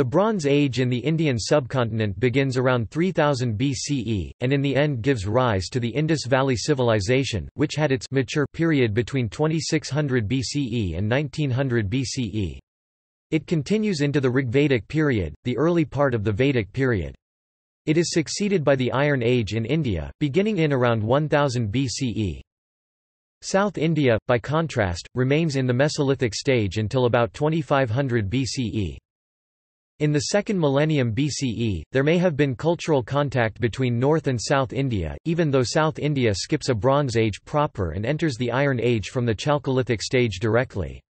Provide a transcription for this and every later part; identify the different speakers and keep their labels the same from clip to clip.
Speaker 1: The Bronze Age in the Indian subcontinent begins around 3000 BCE, and in the end gives rise to the Indus Valley Civilization, which had its mature period between 2600 BCE and 1900 BCE. It continues into the Rigvedic period, the early part of the Vedic period. It is succeeded by the Iron Age in India, beginning in around 1000 BCE. South India, by contrast, remains in the Mesolithic stage until about 2500 BCE. In the second millennium BCE, there may have been cultural contact between North and South India, even though South India skips a Bronze Age proper and enters the Iron Age from the Chalcolithic stage directly.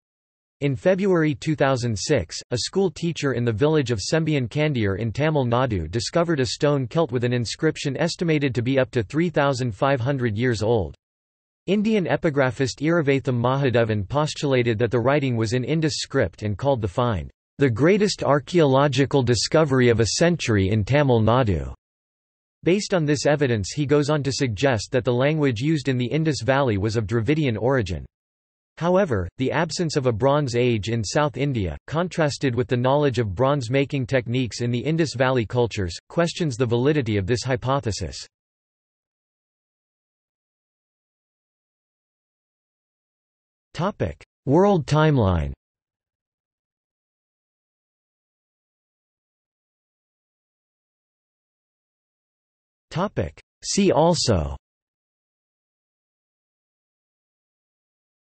Speaker 1: In February 2006, a school teacher in the village of Sembian Kandiyur in Tamil Nadu discovered a stone celt with an inscription estimated to be up to 3,500 years old. Indian epigraphist Iravatham Mahadevan postulated that the writing was in Indus script and called the find, the greatest archaeological discovery of a century in Tamil Nadu. Based on this evidence he goes on to suggest that the language used in the Indus Valley was of Dravidian origin. However, the absence of a Bronze Age in South India, contrasted with the knowledge of bronze-making techniques in the Indus Valley cultures, questions the validity of this hypothesis. World timeline See also.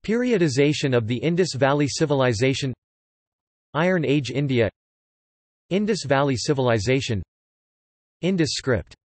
Speaker 1: Periodization of the Indus Valley Civilization. Iron Age India. Indus Valley Civilization. Indus script